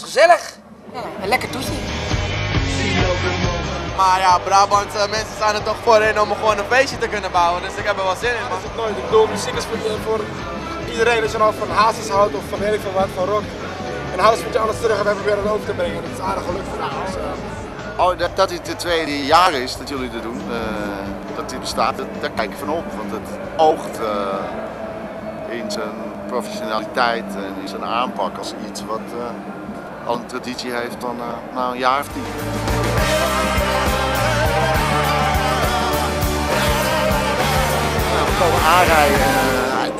was gezellig. Ja, een lekker toetje. Maar ja, Brabantse mensen staan er toch voor in om gewoon een feestje te kunnen bouwen. Dus ik heb er wel zin in. Dat is het nooit. Ik bedoel, muziek is voor, voor iedereen. Als je nou van hazes houdt of van weet ik veel wat, van rock. En alles moet je alles terug en wij proberen het over te brengen. Dat is aardig gelukt vandaag. Dus, uh... Oh, dat, dat het het tweede jaar is dat jullie dit doen, uh, dat dit bestaat, dat, daar kijk ik van op. Want het oogt uh, in zijn professionaliteit en in zijn aanpak als iets wat al een traditie heeft van nou, een jaar of tien. Nou, we komen aanrijden en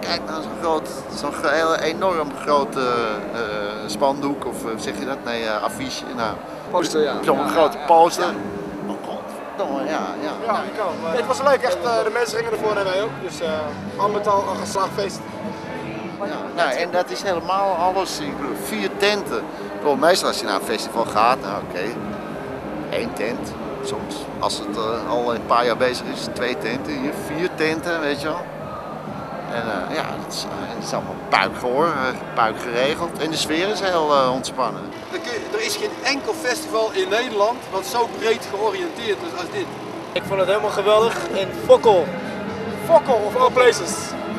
kijk nou zo'n groot, zo'n hele enorm grote uh, spandoek of uh, zeg je dat? Nee, uh, affiche. Nou, poster, ja. Zo'n ja, grote ja, poster. Ja. Oh godverdomme, ja, ja. Ja, ik kan. Nee, het was leuk, echt. de mensen gingen ervoor en wij ook. Dus al met al een geslaagd feest. Ja, nou, en dat is helemaal alles. Ik bedoel, vier tenten. Bedoel, meestal als je naar een festival gaat, nou oké, okay, één tent. Soms, als het uh, al een paar jaar bezig is, twee tenten. Hier vier tenten, weet je wel. En uh, ja, het is, het is allemaal puikgehoor, uh, puik geregeld. En de sfeer is heel ontspannen. Er is geen enkel festival in Nederland wat zo breed georiënteerd is als dit. Ik vond het helemaal geweldig. En Fokkel. Fokkel of all places.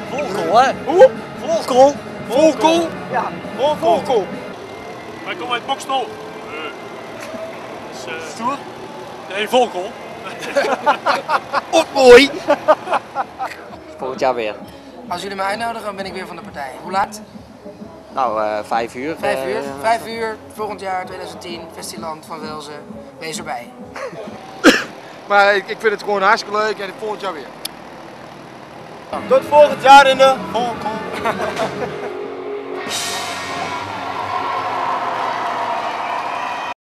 Volkel, hè? Hoe? Volkel. Volkel? Ja, Volkel. Wij komen uit Bokstel. Uh, dus, uh... Stoer? Nee, Volkel. Op mooi! Volgend jaar weer. Als jullie me uitnodigen, dan ben ik weer van de partij. Hoe laat? Nou, uh, vijf uur. Vijf uur? Vijf uur, volgend jaar 2010, Festiland van Welzen. Wees erbij. maar ik, ik vind het gewoon hartstikke leuk en volgend jaar weer. Tot volgend jaar in de Volkel.